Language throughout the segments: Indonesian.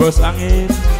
bos angin.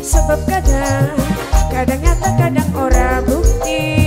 Sebab kadang, kadang nyata kadang ora bukti.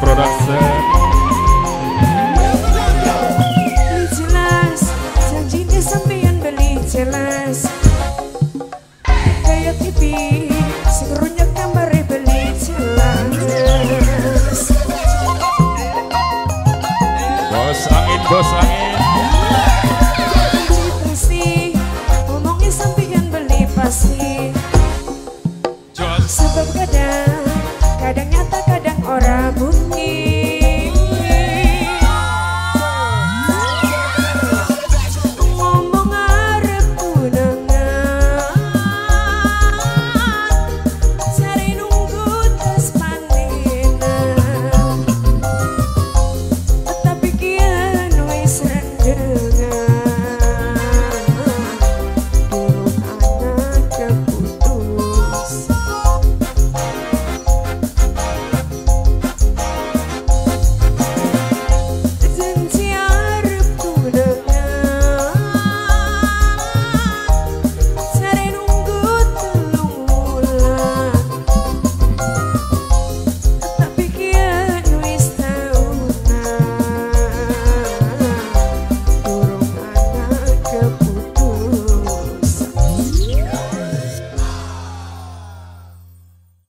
про рак.